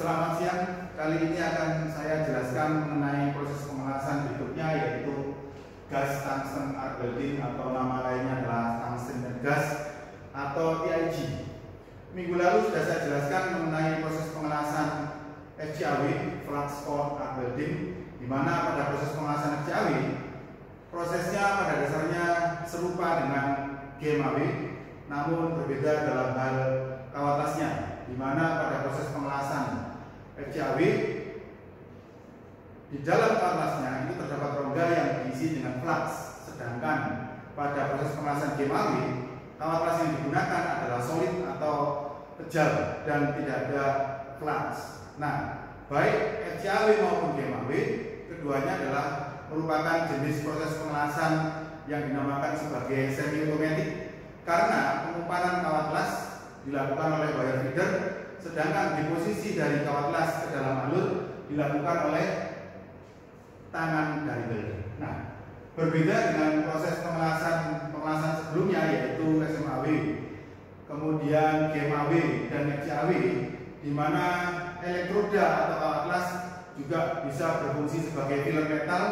Selamat siang. Kali ini akan saya jelaskan mengenai proses pemanasan berikutnya yaitu gas tungsten argoldin atau nama lainnya adalah tungsten gas atau TIG. Minggu lalu sudah saya jelaskan mengenai proses pemanasan FCAW, flux core argoldin, di mana pada proses pemanasan FCAW prosesnya pada dasarnya serupa dengan GMAW, namun berbeda dalam hal kawatasnya, di mana pada proses pemanasan FCAW di dalam kanvasnya itu terdapat rongga yang diisi dengan flux, sedangkan pada proses pemanasan GMAW kanvas yang digunakan adalah solid atau kejal dan tidak ada flux. Nah, baik FCAW maupun GMAW keduanya adalah merupakan jenis proses pengelasan yang dinamakan sebagai semi otomatik karena pengumparan kawat las dilakukan oleh wire feeder sedangkan di posisi dari kawat las ke dalam alur dilakukan oleh tangan dari welder. Nah, berbeda dengan proses pengelasan pengelasan sebelumnya yaitu SMAW, kemudian GMAW dan FCAW di mana elektroda atau kawat las juga bisa berfungsi sebagai filler metal,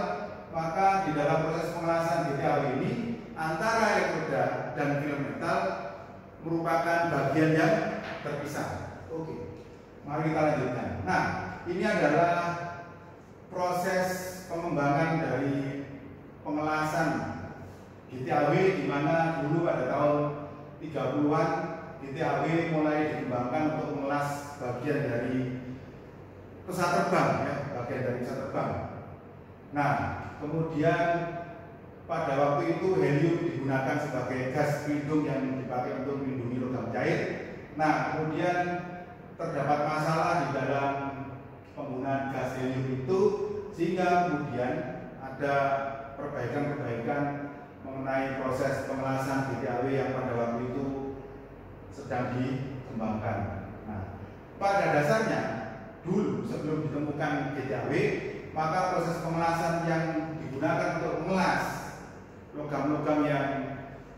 maka di dalam proses pengelasan GTAW ini antara elektroda dan filler metal merupakan bagian yang terpisah. Oke, mari kita lanjutkan. Nah, ini adalah proses pengembangan dari pengelasan GTAW di mana dulu pada tahun 30-an GTAW mulai dikembangkan untuk mengelas bagian dari pesawat terbang ya, bagian dari pesawat terbang. Nah, kemudian pada waktu itu helium digunakan sebagai gas pelindung yang dipakai untuk melindungi logam cair. Nah, kemudian terdapat masalah di dalam penggunaan gas helium itu sehingga kemudian ada perbaikan-perbaikan mengenai proses pengelasan BTAW yang pada waktu itu sedang dikembangkan. Nah, pada dasarnya dulu sebelum ditemukan BTAW maka proses pengelasan yang digunakan untuk mengelas logam-logam yang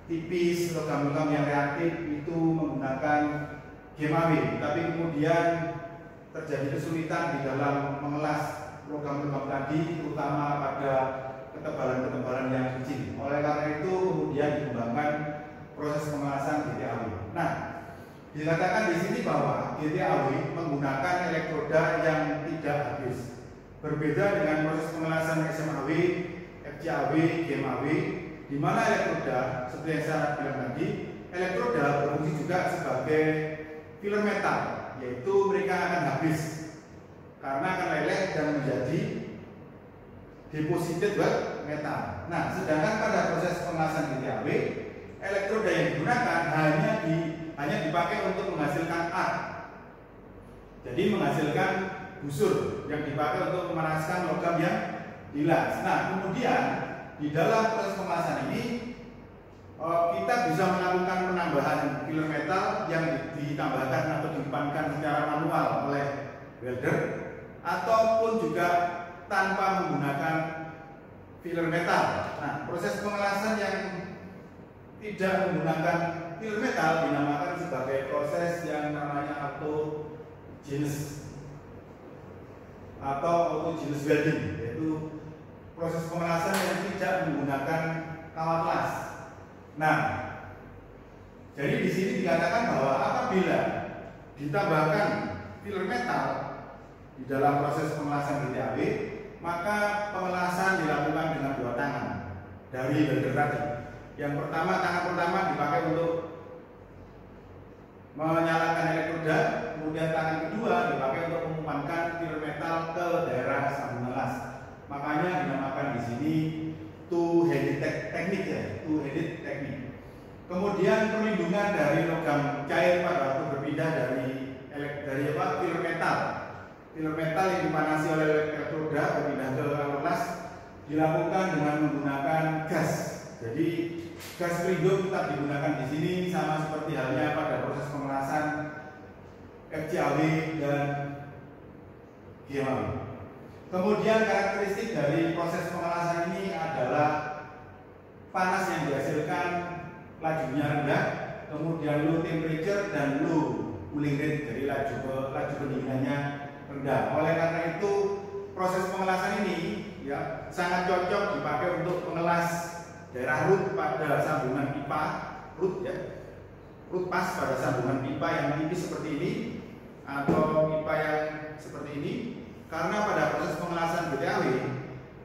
tipis, logam-logam yang reaktif itu menggunakan GMAW, tapi kemudian terjadi kesulitan di dalam mengelas logam-logam tadi, terutama pada ketebalan-ketebalan yang kecil. Oleh karena itu kemudian dikembangkan proses pengelasan GTAW. Nah, dikatakan di sini bahwa GTAW menggunakan elektroda yang tidak habis. Berbeda dengan proses pengelasan SMAW, FCAW, GMAW, di mana elektroda seperti yang saya bilang tadi, elektroda berfungsi juga sebagai filler metal yaitu mereka akan habis karena akan leleh dan menjadi deposited buat metal. Nah, sedangkan pada proses pengelasan GTAW, elektroda yang digunakan hanya di hanya dipakai untuk menghasilkan art. Jadi menghasilkan busur yang dipakai untuk memanaskan logam yang dilas. Nah, kemudian di dalam proses pengelasan ini kita bisa melakukan penambahan filler metal yang ditambahkan atau dipankan secara manual oleh welder ataupun juga tanpa menggunakan filler metal. Nah, proses pengelasan yang tidak menggunakan filler metal dinamakan sebagai proses yang namanya auto jenis atau auto jenis welding, yaitu proses pengelasan yang tidak menggunakan kawat las Nah, jadi di sini dikatakan bahwa apabila ditambahkan filler metal di dalam proses pengelasan GTAW, maka pengelasan dilakukan dengan dua tangan dari welder tadi. Yang pertama, tangan pertama dipakai untuk menyalakan elektroda, kemudian tangan kedua dipakai untuk mengumpankan filler metal ke daerah sambungan las. Makanya dinamakan di sini two headed teknik ya, two headed teknik. Kemudian perlindungan dari logam cair pada waktu berpindah dari dari apa filler metal. Filler metal yang dipanasi oleh elektroda berpindah ke alas dilakukan dengan menggunakan gas. Jadi gas pelindung tetap digunakan di sini sama seperti halnya pada proses pemerasan FCAW dan GMAW. Kemudian karakteristik dari proses pengelasan ini adalah panas yang dihasilkan lajunya rendah, kemudian low temperature dan low cooling rate dari laju laju pendinginannya rendah. Oleh karena itu proses pengelasan ini ya sangat cocok dipakai untuk mengelas daerah root pada sambungan pipa root ya root pas pada sambungan pipa yang tipis seperti ini atau pipa yang seperti ini karena pada proses pengelasan BTAW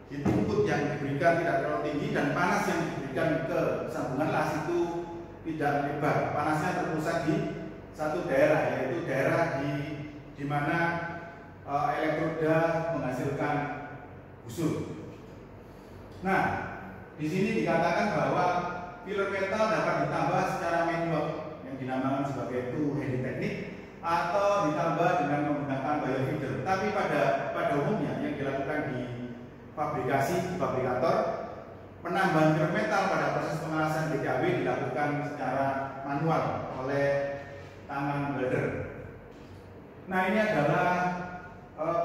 input yang diberikan tidak terlalu tinggi dan panas yang diberikan ke sambungan las itu tidak lebar panasnya terpusat di satu daerah yaitu daerah di di mana uh, elektroda menghasilkan busur. Nah, di sini dikatakan bahwa filler metal dapat ditambah secara manual yang dinamakan sebagai two handy teknik atau ditambah dengan menggunakan biofeeder. Tapi pada pada umumnya yang dilakukan di fabrikasi di fabrikator penambahan filler metal pada proses pengelasan GTAW dilakukan secara manual oleh tangan welder. Nah ini adalah uh,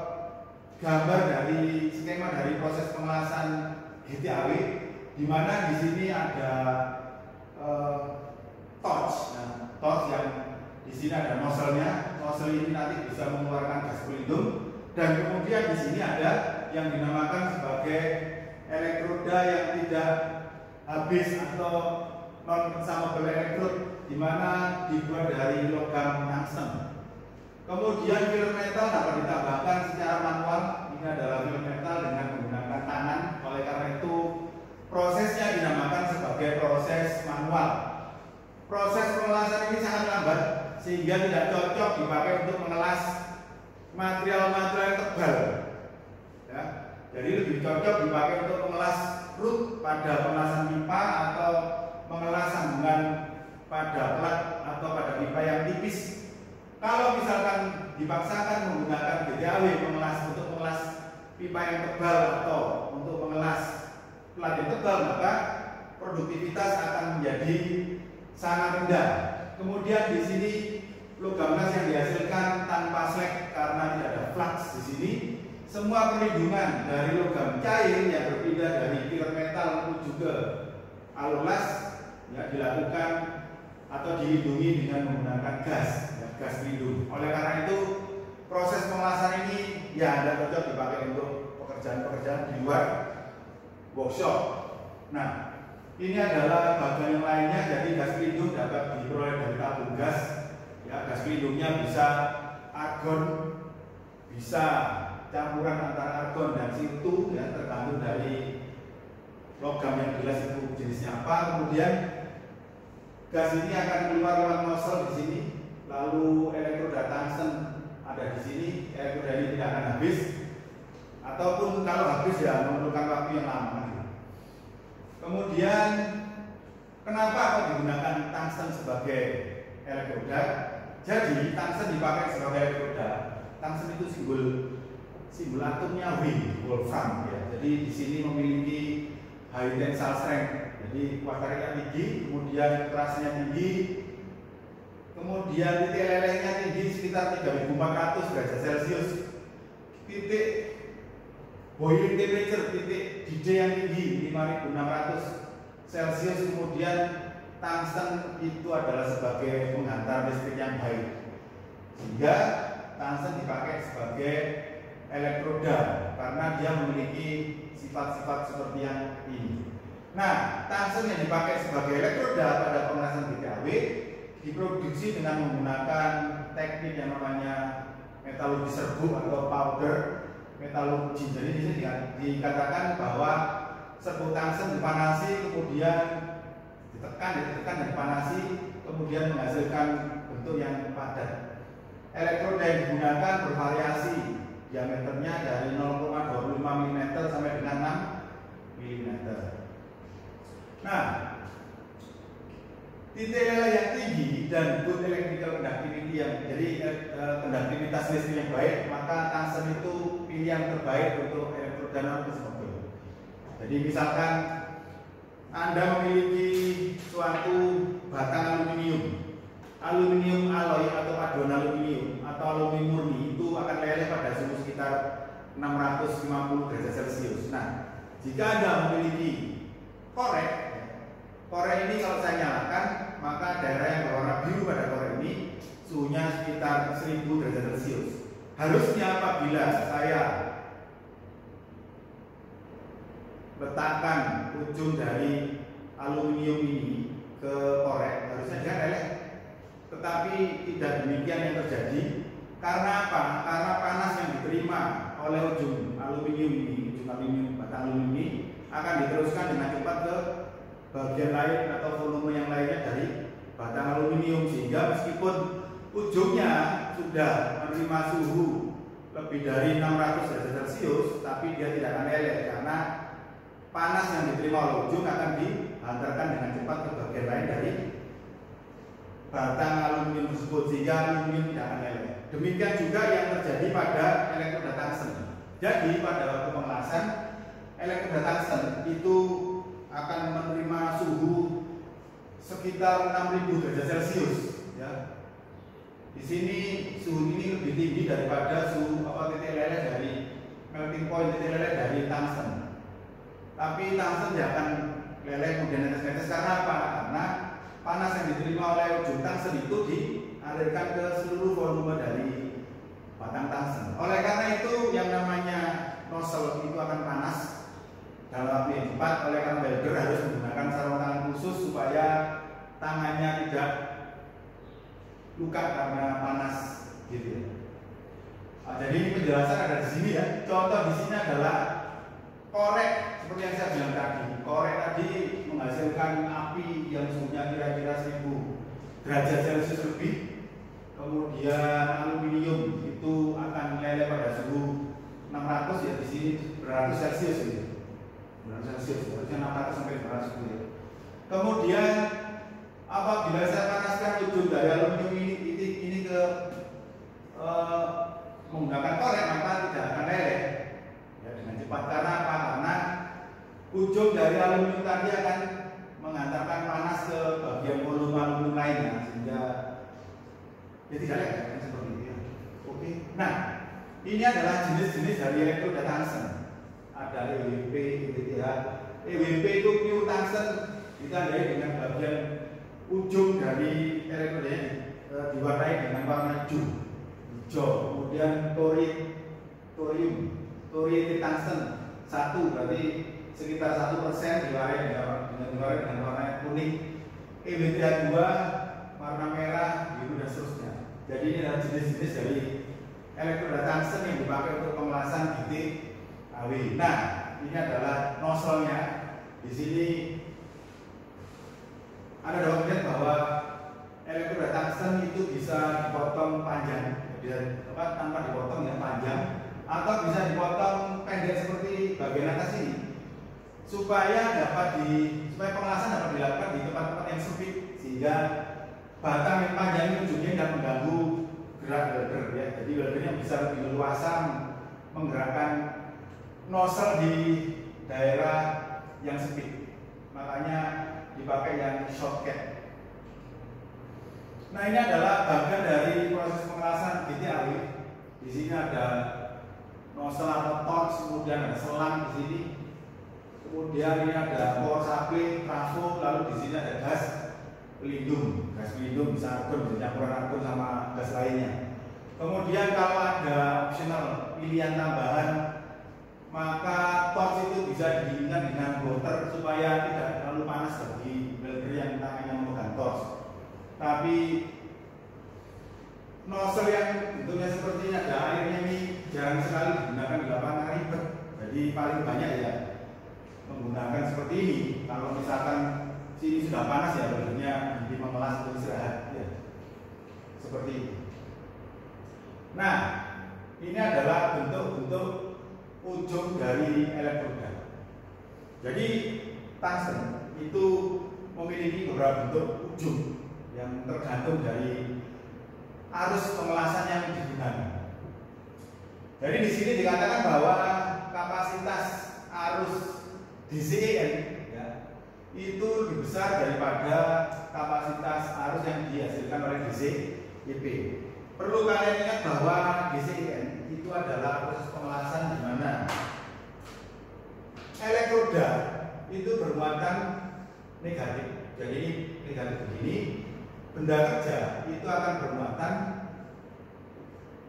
gambar dari skema dari proses pengelasan GTAW di mana di sini ada uh, torch, nah, torch yang di sini ada nozzle-nya. Nozzle ini nanti bisa mengeluarkan gas pelindung dan kemudian di sini ada yang dinamakan sebagai elektroda yang tidak habis atau non consumable elektrod di mana dibuat dari logam tungsten. Kemudian film metal dapat ditambahkan secara manual. Ini adalah film metal dengan menggunakan tangan. Oleh karena itu prosesnya dinamakan sebagai proses manual. Proses pengelasan ini sangat lambat sehingga tidak cocok dipakai untuk mengelas material-material tebal. Ya, jadi lebih cocok dipakai untuk mengelas root pada pengelasan pipa atau mengelas sambungan pada plat atau pada pipa yang tipis. Kalau misalkan dipaksakan menggunakan GTAW mengelas untuk mengelas pipa yang tebal atau untuk mengelas plat yang tebal, maka produktivitas akan menjadi sangat rendah. Kemudian di sini logam las yang dihasilkan tanpa slag karena tidak ada flux di sini. Semua perlindungan dari logam cair yang berpindah dari filler metal menuju ke alur las ya, dilakukan atau dilindungi dengan menggunakan gas, ya, gas pelindung. Oleh karena itu proses pengelasan ini ya anda cocok dipakai untuk pekerjaan-pekerjaan di luar workshop. Nah, ini adalah bagian yang lainnya. Jadi gas pelindung dapat diperoleh dari tabung gas. Ya, gas pelindungnya bisa argon, bisa campuran antara argon dan situ ya tergantung dari logam yang jelas itu jenisnya apa. Kemudian gas ini akan keluar lewat nozzle di sini, lalu elektroda tungsten ada di sini, elektroda ini tidak akan habis, ataupun kalau habis ya memerlukan waktu yang lama. Kemudian kenapa kok digunakan tungsten sebagai elektroda? Jadi tungsten dipakai sebagai elektroda. Tungsten itu simbol simbol atomnya W, wolfram ya. Jadi di sini memiliki high tensile strength. Jadi kuartariknya tinggi, kemudian kerasnya tinggi, kemudian titik lelehnya tinggi sekitar 3400 derajat Celcius. Titik boiling temperature titik DJ yang tinggi 5600 Celcius kemudian tungsten itu adalah sebagai penghantar listrik yang baik sehingga tungsten dipakai sebagai elektroda karena dia memiliki sifat-sifat seperti yang ini nah tungsten yang dipakai sebagai elektroda pada pengelasan BKW diproduksi dengan menggunakan teknik yang namanya metalurgi serbuk atau powder metalurgi. Jadi di dikatakan bahwa serbuk tungsten dipanasi kemudian ditekan, ditekan dan dipanasi kemudian menghasilkan bentuk yang padat. Elektroda yang digunakan bervariasi diameternya dari 0,25 mm sampai dengan 6 mm. Nah, titik lele yang tinggi dan good electrical conductivity yang jadi eh, konduktivitas listrik yang baik maka tungsten itu pilihan terbaik untuk elektroda non jadi misalkan anda memiliki suatu batang aluminium. Aluminium alloy atau aduan aluminium atau aluminium murni itu akan leleh pada suhu sekitar 650 derajat celcius. Nah jika anda memiliki korek korek ini kalau saya nyalakan maka daerah yang berwarna biru pada korek ini suhunya sekitar 1000 derajat celcius. Harusnya apabila saya letakkan ujung dari aluminium ini ke korek. Harusnya dia leleh tetapi tidak demikian yang terjadi. Karena apa? karena panas yang diterima oleh ujung aluminium ini ujung aluminium batang aluminium ini akan diteruskan dengan cepat ke bagian lain atau volume yang lainnya dari batang aluminium. Sehingga meskipun ujungnya sudah menerima suhu lebih dari 600 derajat celcius tapi dia tidak akan leleh karena panas yang diterima oleh ujung akan dihantarkan dengan cepat ke bagian lain dari batang aluminium tersebut sehingga aluminium tidak akan leleh. Demikian juga yang terjadi pada elektroda tungsten. Jadi pada waktu pengelasan elektroda tungsten itu akan menerima suhu sekitar 6000 derajat Celcius ya. Di sini suhu ini lebih tinggi daripada suhu apa titik leleh dari melting point titik leleh dari tungsten. Tapi tidak akan leleh kemudian netes-netes karena apa? Karena panas yang diterima oleh ujung tungsten itu dialirkan ke seluruh volume dari batang tungsten. Oleh karena itu yang namanya nozzle itu akan panas dalam yang cepat. Oleh karena welder harus menggunakan sarung tangan khusus supaya tangannya tidak luka karena panas gitu ya. Nah, jadi ini penjelasan ada di sini ya. Contoh di sini adalah korek seperti yang saya bilang tadi, korek tadi menghasilkan api yang suhunya kira-kira 1000 derajat Celcius lebih. Kemudian aluminium itu akan leleh pada suhu 600 ya di sini beratus Celcius ya. Beratus Celcius, harusnya 600 sampai 500 ya. Kemudian apabila saya panaskan ujung dari aluminium ini, ini, ini ke uh, menggunakan korek maka tidak akan leleh ya dengan cepat karena apa? Karena ujung dari aluminium tadi akan mengantarkan panas ke bagian volume aluminium lainnya sehingga ya tidak ada seperti itu ya. Oke. Nah, ini adalah jenis-jenis dari elektroda tungsten. Ada EWP, EWTH. EWP itu pure tungsten ditandai dengan bagian ujung dari elektrodanya e, diwarnai dengan warna hijau. Hijau. Kemudian tori, torium, tori tungsten satu berarti sekitar satu persen diwarnai dengan, dengan diwarnai dengan warna kuning. EWTH 2 warna merah, biru dan seterusnya. Jadi ini adalah jenis-jenis dari elektroda tungsten yang dipakai untuk pengelasan titik AW. Nah, ini adalah nozzle-nya. Di sini ada dapat melihat bahwa elektroda tungsten itu bisa dipotong panjang, bisa tanpa dipotong ya panjang, atau bisa dipotong pendek seperti bagian atas ini supaya dapat di supaya pengelasan dapat dilakukan di tempat-tempat yang sempit sehingga batang yang panjang ini ujungnya tidak mengganggu gerak welder ya. Jadi weldernya bisa lebih leluasa menggerakkan nozzle di daerah yang sempit. Makanya dipakai yang shortcut. Nah ini adalah bagian dari proses pengelasan GTAW di sini ada nozzle atau torch kemudian ada selang di sini kemudian ini ada power supply, trafo, lalu di sini ada gas pelindung, gas pelindung bisa argon, bisa campuran argon sama gas lainnya. Kemudian kalau ada optional pilihan tambahan, maka torch itu bisa didinginkan dengan water supaya tidak terlalu panas bagi welder yang tangannya memegang torch. Tapi nozzle yang bentuknya seperti ini ada airnya ini jarang sekali digunakan di lapangan ribet. Jadi paling banyak ya menggunakan seperti ini. Kalau misalkan sini sudah panas ya badannya di mengelas untuk istirahat ya. Seperti ini. Nah, ini adalah bentuk-bentuk ujung dari elektroda. Jadi tungsten itu memiliki beberapa bentuk ujung yang tergantung dari arus pengelasan yang digunakan. Jadi di sini dikatakan bahwa arus DCEN ya, itu lebih besar daripada kapasitas arus yang dihasilkan oleh DCEP. Perlu kalian ingat bahwa DCEN itu adalah proses pengelasan di mana elektroda itu bermuatan negatif. Jadi negatif begini, benda kerja itu akan bermuatan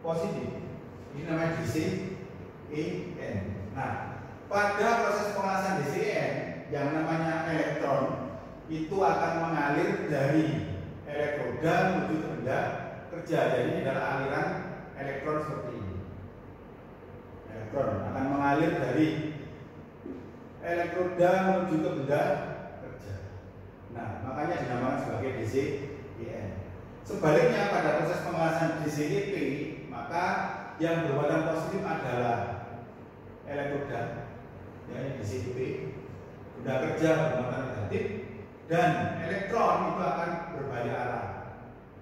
positif. Ini namanya DCEN. Nah, pada proses pemanasan DCEN yang namanya elektron itu akan mengalir dari elektroda menuju ke benda kerja. Jadi ini adalah aliran elektron seperti ini. Elektron akan mengalir dari elektroda menuju ke benda kerja. Nah, makanya dinamakan sebagai DCEN. Sebaliknya pada proses pemanasan DCEP, maka yang bermuatan positif adalah elektroda, ya DCEP, benda kerja bermuatan negatif, dan elektron itu akan berbalik arah,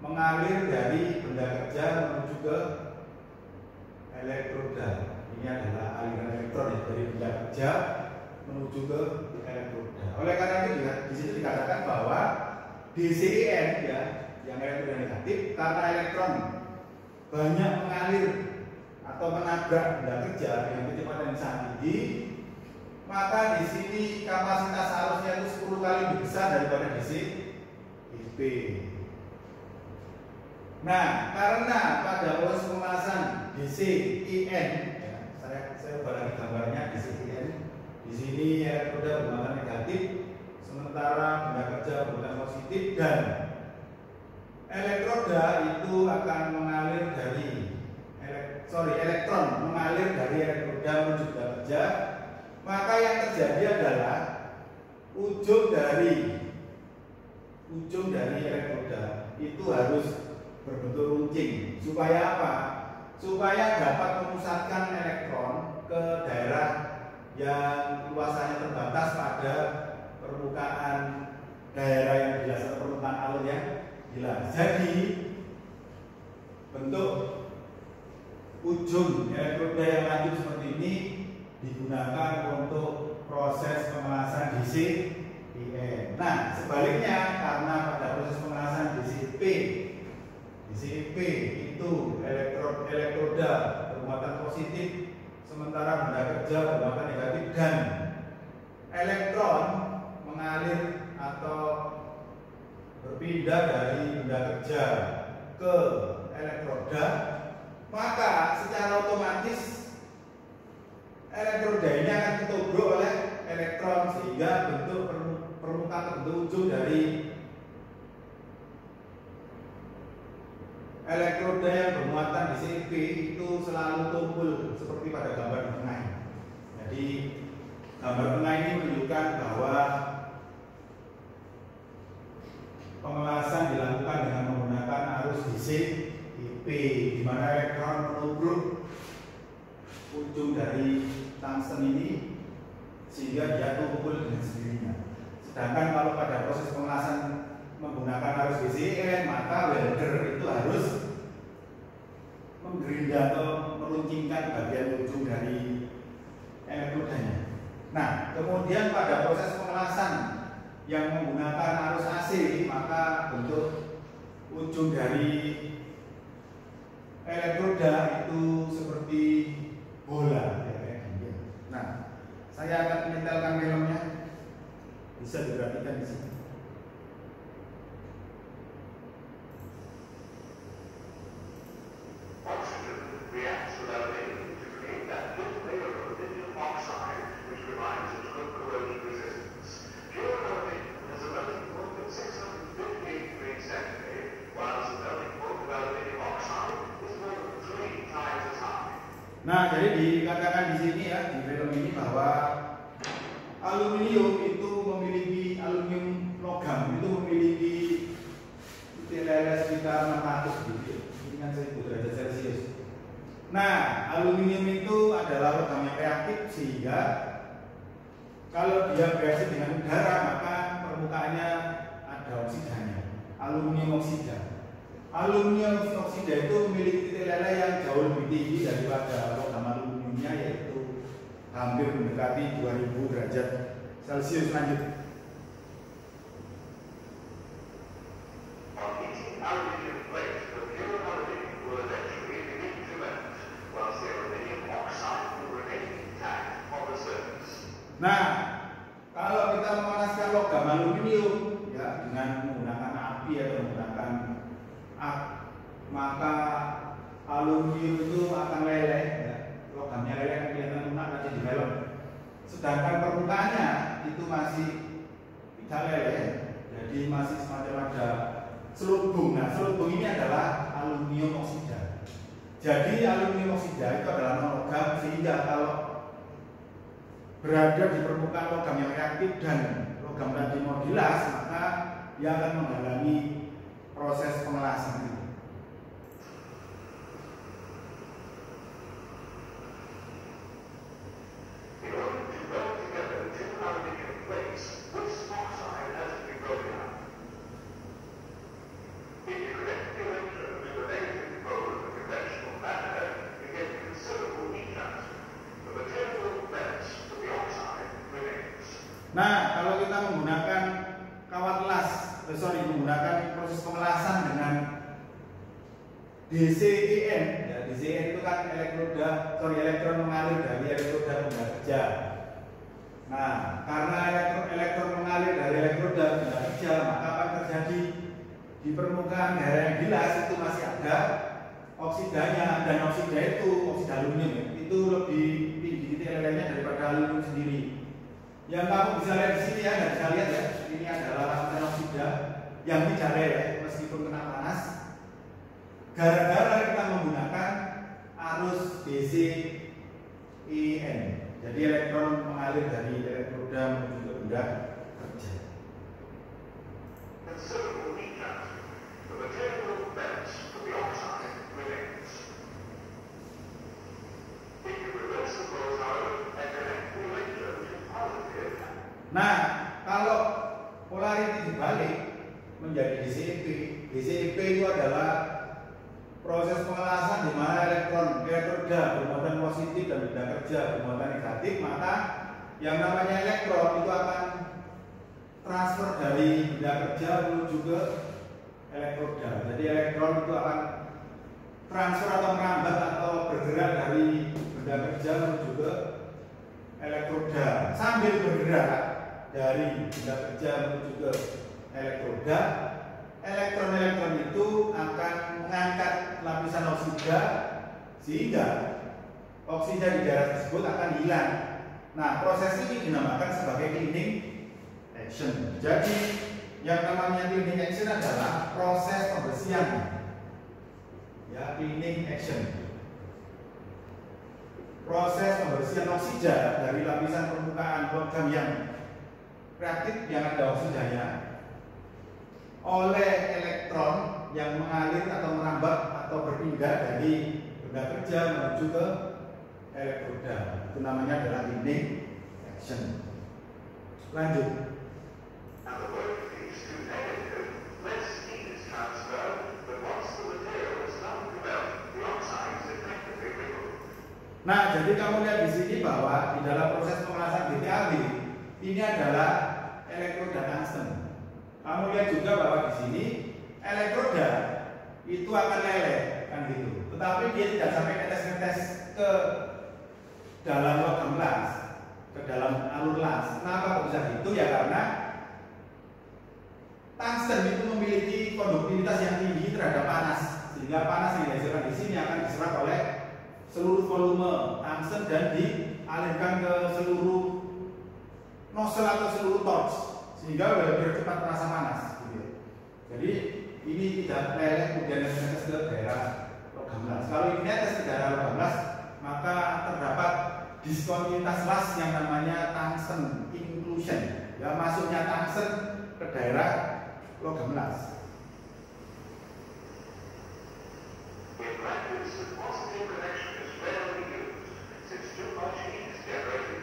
mengalir dari benda kerja menuju ke elektroda. Ini adalah aliran elektron ya, dari benda kerja menuju ke elektroda. Oleh karena itu ya, di situ dikatakan bahwa DCEN ya yang elektron negatif karena elektron banyak mengalir atau menabrak benda kerja dengan kecepatan yang sangat tinggi maka di sini kapasitas arusnya itu 10 kali lebih besar daripada DC IP. Nah, karena pada proses pemanasan DCIN, ya, saya saya barang gambarnya DCIN. Di sini elektroda bermuatan negatif, sementara benda kerja bermuatan positif dan elektroda itu akan mengalir dari sorry elektron mengalir dari elektroda menuju benda kerja maka yang terjadi adalah ujung dari ujung dari elektroda itu harus berbentuk runcing supaya apa? Supaya dapat memusatkan elektron ke daerah yang luasannya terbatas pada permukaan daerah yang jelas atau permukaan alur yang jelas. Jadi bentuk ujung elektroda yang lanjut seperti ini digunakan untuk proses pemanasan DC IN. Nah, sebaliknya karena pada proses pemanasan DCP DCP itu elektro, elektroda bermuatan positif sementara benda kerja bermuatan negatif dan elektron mengalir atau berpindah dari benda kerja ke elektroda maka secara otomatis elektroda ini akan ditubruk oleh elektron sehingga bentuk permukaan ujung dari elektroda yang bermuatan di CP itu selalu tumpul seperti pada gambar di tengah. Jadi gambar tengah ini menunjukkan bahwa pengelasan dilakukan dengan menggunakan arus DC IP di mana elektron menubruk ujung dari tungsten ini sehingga dia tumpul dengan sendirinya. Sedangkan kalau pada proses pengelasan menggunakan arus BCN maka welder itu harus menggerinda atau meruncingkan bagian ujung dari elektrodanya. Nah, kemudian pada proses pengelasan yang menggunakan arus AC maka bentuk ujung dari elektroda itu seperti bola ya, kayak gini. Nah, saya akan menyetelkan filmnya. Bisa diperhatikan di sini. reacts with aluminium to create that thin layer of aluminium oxide which provides its good corrosion resistance. Pure aluminium has a melting point of 658 degrees centigrade, whilst the melting point of aluminium oxide is more than three times as high. Nah, jadi dikatakan di sini ya di film ini bahwa aluminium itu memiliki aluminium logam itu memiliki nilai sekitar 600 gitu. Ini kan 1000 derajat Celcius. Nah, aluminium itu adalah logam yang reaktif sehingga kalau dia bereaksi dengan udara maka permukaannya ada oksidanya. Aluminium oksida. Aluminium oksida itu memiliki titik leleh yang jauh lebih tinggi daripada logam aluminiumnya yaitu hampir mendekati 2000 derajat Celcius lanjut. On heating aluminium plates, the pure aluminium will eventually begin to melt, whilst the aluminium oxide will remain intact on the surface. Nah, kalau kita memanaskan logam aluminium ya dengan menggunakan api atau menggunakan ak, maka aluminium itu akan leleh ya. logamnya leleh akan kelihatan lunak nanti di dalam sedangkan permukaannya itu masih tidak leleh jadi masih semacam ada selubung nah selubung ini adalah aluminium oksida jadi aluminium oksida itu adalah logam sehingga kalau berada di permukaan logam yang reaktif dan logam dilas maka dia akan menghalangi proses pengelasan itu Nah, kalau kita menggunakan kawat las, eh, sorry, menggunakan proses pengelasan dengan DCEN, ya DCEN itu kan elektroda, sorry elektron mengalir dari elektroda kerja. Nah, karena elektron, elektron mengalir dari elektroda kerja, maka yang terjadi di permukaan daerah yang jelas itu masih ada oksidanya dan oksida itu oksida aluminium itu lebih tinggi titik daripada aluminium sendiri. Yang kamu bisa lihat di sini ya, nggak bisa lihat ya. Ini adalah lapisan oksida yang tidak leleh meskipun kena panas. Gara-gara kita menggunakan arus DC IN. Jadi elektron mengalir dari elektroda menuju ke benda kerja. Nah, kalau polarity dibalik menjadi DCP, DCP itu adalah proses pengelasan di mana elektron elektroda bermuatan positif dan benda kerja bermuatan negatif, maka yang namanya elektron itu akan transfer dari benda kerja menuju ke elektroda. Jadi elektron itu akan transfer atau merambat atau bergerak dari benda kerja menuju ke elektroda sambil bergerak dari benda kerja menuju ke elektroda, elektron-elektron itu akan mengangkat lapisan oksida sehingga oksida di daerah tersebut akan hilang. Nah, proses ini dinamakan sebagai cleaning action. Jadi, yang namanya cleaning action adalah proses pembersihan. Ya, cleaning action. Proses pembersihan oksida dari lapisan permukaan logam yang reaktif yang ada oksidanya oleh elektron yang mengalir atau merambat atau berpindah dari benda kerja menuju ke elektroda. Itu namanya adalah cleaning action. Lanjut. Nah, jadi kamu lihat di sini bahwa di dalam proses pengelasan BTAB ini adalah elektroda tungsten. Kamu lihat juga bahwa di sini elektroda itu akan leleh kan gitu. Tetapi dia tidak sampai netes-netes ke dalam logam las, ke dalam alur las. Kenapa bisa gitu? Ya karena tungsten itu memiliki konduktivitas yang tinggi terhadap panas, sehingga panas yang dihasilkan di sini akan diserap oleh seluruh volume tungsten dan dialirkan ke seluruh nozzle atau seluruh torch sehingga lebih cepat terasa panas gitu. Jadi ini tidak leleh kemudian netes ke daerah logam las. Kalau ini netes ke daerah logam las, maka terdapat diskontinuitas las yang namanya tungsten inclusion. Ya masuknya tungsten ke daerah logam las. In practice, the positive connection is rarely used, since too much heat is generated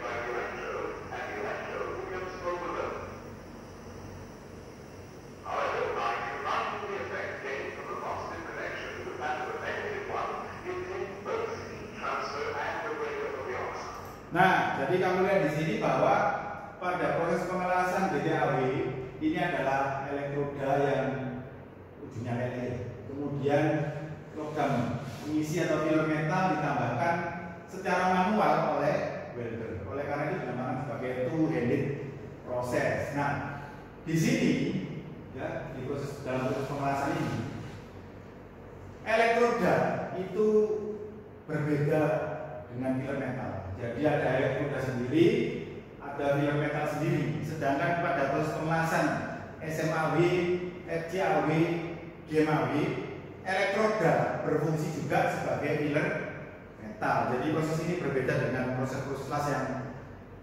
jadi kamu lihat di sini bahwa pada proses pengelasan BTAW ini adalah elektroda yang ujungnya leleh. Kemudian logam pengisi atau filler metal ditambahkan secara manual oleh welder. Oleh karena itu dinamakan sebagai two-handed proses. Nah, di sini ya di proses dalam proses pengelasan ini elektroda itu berbeda dengan filler metal. Jadi ada elektroda sendiri, ada filler metal sendiri. Sedangkan pada proses pemelasan SMAW, FCAW, GMAW, elektroda berfungsi juga sebagai filler metal. Jadi proses ini berbeda dengan proses-proses las yang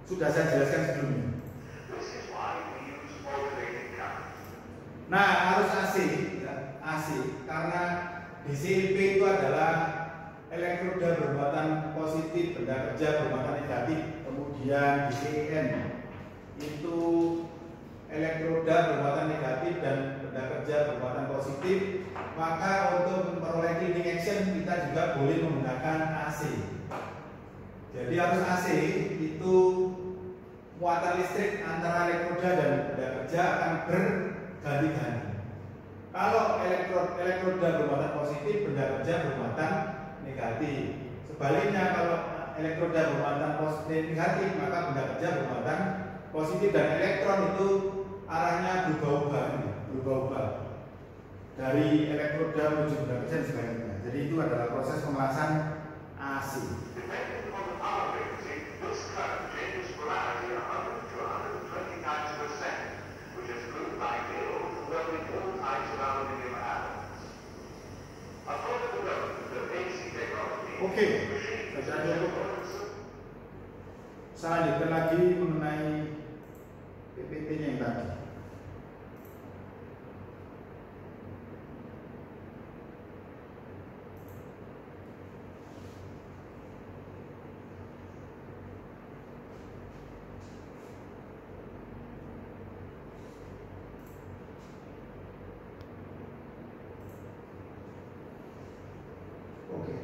sudah saya jelaskan sebelumnya. Nah, harus AC, ya, AC karena DCLP itu adalah elektroda bermuatan positif, benda kerja bermuatan negatif. Kemudian DCN itu elektroda bermuatan negatif dan benda kerja bermuatan positif. Maka untuk memperoleh cleaning action kita juga boleh menggunakan AC. Jadi harus AC itu muatan listrik antara elektroda dan benda kerja akan berganti-ganti. Kalau elektro, elektroda bermuatan positif, benda kerja bermuatan negatif. Sebaliknya kalau elektroda bermuatan positif negatif, maka benda kerja bermuatan positif dan elektron itu arahnya berubah-ubah, berubah-ubah dari elektroda menuju benda kerja dan sebagainya. Jadi itu adalah proses pemelasan AC. Oke, Saya lanjutkan lagi mengenai PPT-nya yang tadi. Oke.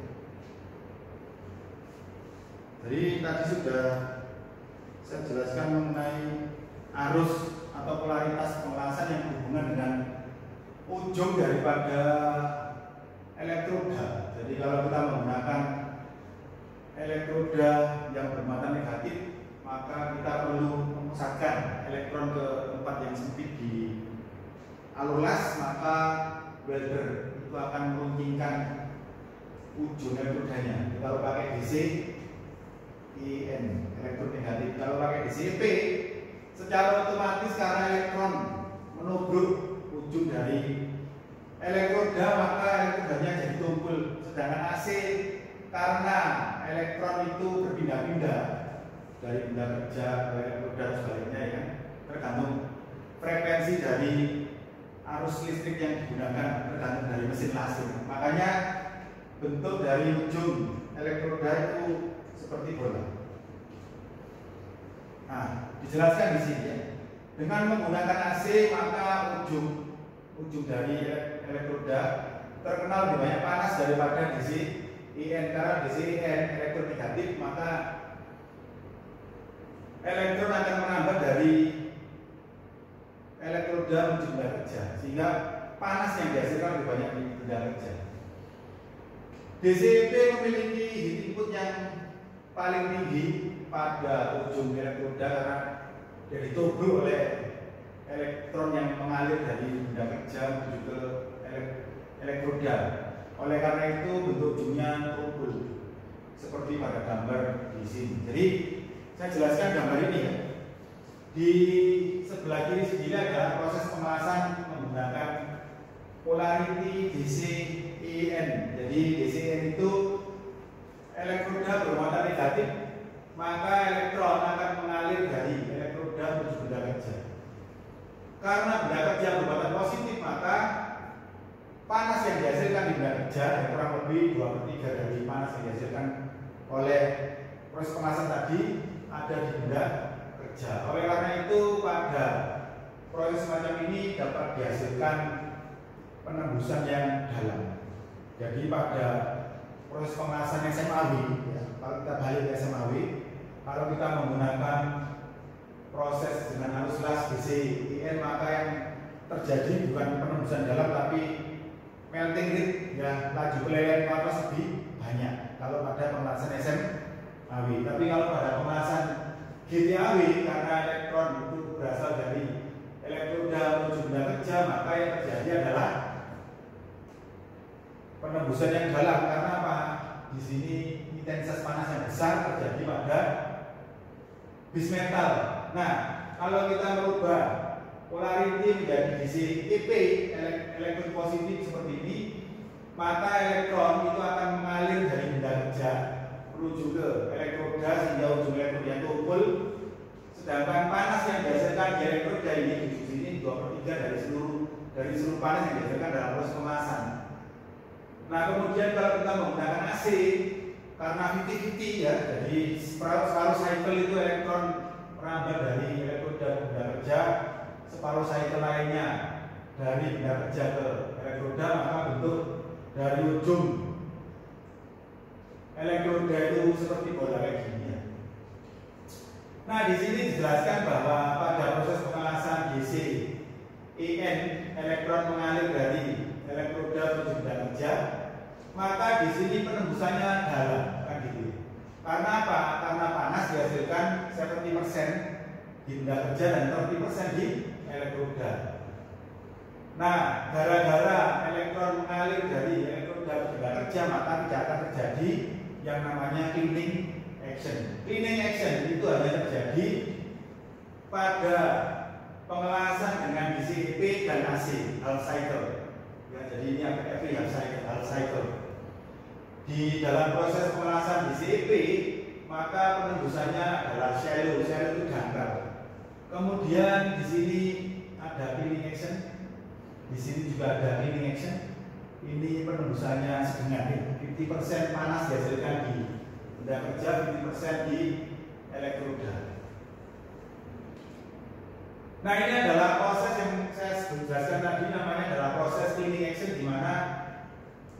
Jadi tadi sudah saya mengenai arus atau polaritas pengelasan yang berhubungan dengan ujung daripada elektroda. Jadi kalau kita menggunakan elektroda yang bermuatan negatif, maka kita perlu memusatkan elektron ke tempat yang sempit di alur las, maka welder itu akan meruncingkan ujung elektrodanya. Kalau pakai DC, IN elektronegatif. Kalau pakai DCP, secara otomatis karena elektron menubruk ujung dari elektroda maka elektrodanya jadi tumpul. Sedangkan AC karena elektron itu berpindah-pindah dari benda kerja ke elektroda sebaliknya ya kan? tergantung frekuensi dari arus listrik yang digunakan tergantung dari mesin laser. Makanya bentuk dari ujung elektroda itu seperti bola. Nah, dijelaskan di sini ya. Dengan menggunakan AC maka ujung ujung dari elektroda terkenal lebih banyak panas daripada DC IN karena DC IN elektronegatif maka elektron akan menambah dari elektroda menuju benda kerja sehingga panas yang dihasilkan lebih banyak di benda kerja. DCP memiliki heat input yang paling tinggi pada ujung elektroda karena dia ditubruk oleh elektron yang mengalir dari benda kerja menuju ke elek- elektroda. Oleh karena itu bentuk ujungnya tumpul seperti pada gambar di sini. Jadi saya jelaskan gambar ini ya. Di sebelah kiri sini adalah proses pemelasan menggunakan polarity DC IN. Jadi DCN itu elektroda bermuatan negatif, maka elektron akan mengalir dari elektroda menuju benda kerja. Karena benda kerja bermuatan positif, maka panas yang dihasilkan di benda kerja yang kurang lebih 2 per 3 dari panas yang dihasilkan oleh proses pemanasan tadi ada di benda kerja. Oleh karena itu pada proses semacam ini dapat dihasilkan penembusan yang dalam. Jadi pada proses pemanasan SMAW, ya, kalau kita balik ke SMAW, kalau kita menggunakan proses dengan arus las DC IN maka yang terjadi bukan penembusan dalam tapi melting rate ya laju pelelehan ke atas lebih banyak kalau pada pemanasan SMAW. Tapi kalau pada pemanasan GTAW karena elektron itu berasal dari elektroda menuju benda kerja maka yang terjadi adalah penembusan yang dalam karena apa? Di sini intensitas panas yang besar terjadi pada bis metal. Nah, kalau kita merubah polarity menjadi DC EP elektron positif seperti ini, maka elektron itu akan mengalir dari benda kerja menuju ke elektroda sehingga ujung elektroda tumpul sedangkan panas yang dihasilkan di elektroda ini di sini dua per tiga dari seluruh dari seluruh panas yang dihasilkan dalam proses kemasan. Nah kemudian kalau kita menggunakan AC karena 50-50 ya, jadi separuh cycle itu elektron merambat dari elektroda ke benda kerja, separuh cycle lainnya dari benda kerja ke elektroda maka bentuk dari ujung elektroda itu seperti bola kayak gini ya. Nah di sini dijelaskan bahwa pada proses pengelasan DC IN elektron mengalir dari elektroda menuju benda kerja maka di sini penembusannya dalam kan gitu. Karena apa? Karena panas dihasilkan 70% di benda kerja dan 30% di elektroda. Nah, gara-gara elektron mengalir dari elektroda ke benda kerja maka tidak akan terjadi yang namanya cleaning action. Cleaning action itu hanya terjadi pada pengelasan dengan EP dan AC half cycle. Ya, jadi ini apa cycle, half cycle. Di dalam proses pengelasan DC EP maka penembusannya adalah shallow, shallow itu dangkal. Kemudian di sini ada cleaning action, di sini juga ada cleaning action. Ini penembusannya sedengan, 50% panas dihasilkan di benda kerja, 50% di elektroda. Nah ini adalah proses yang saya jelaskan tadi namanya adalah proses cleaning action di mana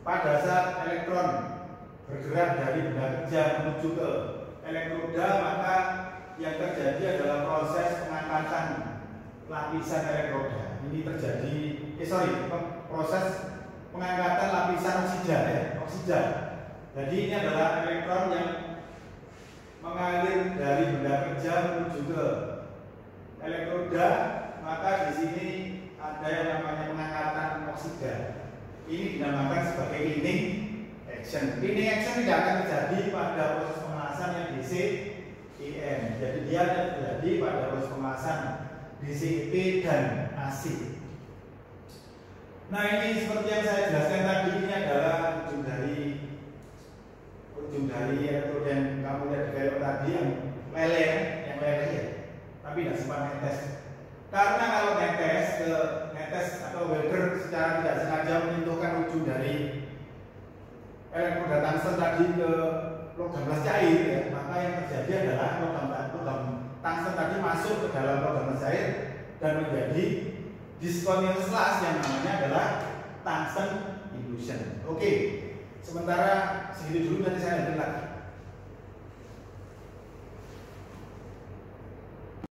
pada saat elektron bergerak dari benda kerja menuju ke elektroda maka yang terjadi adalah proses pengangkatan lapisan elektroda. Ini terjadi, eh sorry, proses pengangkatan lapisan oksigen ya, oksigen. Jadi ini adalah elektron yang mengalir dari benda kerja menuju ke elektroda, maka di sini ada yang namanya pengangkatan oksigen. Ini dinamakan sebagai cleaning action. Cleaning action tidak akan terjadi pada proses pengelasan yang DC IM. Jadi dia terjadi pada proses pengelasan DCP dan AC. Nah ini seperti yang saya jelaskan tadi ini adalah ujung dari ujung dari elektroda yang kamu lihat di video tadi yang lele, yang lele ya tapi tidak sempat netes. Karena kalau netes ke netes atau welder secara tidak sengaja menyentuhkan ujung dari elektroda tungsten tadi ke logam belas cair, ya, maka yang terjadi adalah logam logam tungsten tadi masuk ke dalam logam belas cair dan menjadi discontinuous loss yang namanya adalah tungsten illusion. Oke, sementara segitu dulu nanti saya lanjut lagi.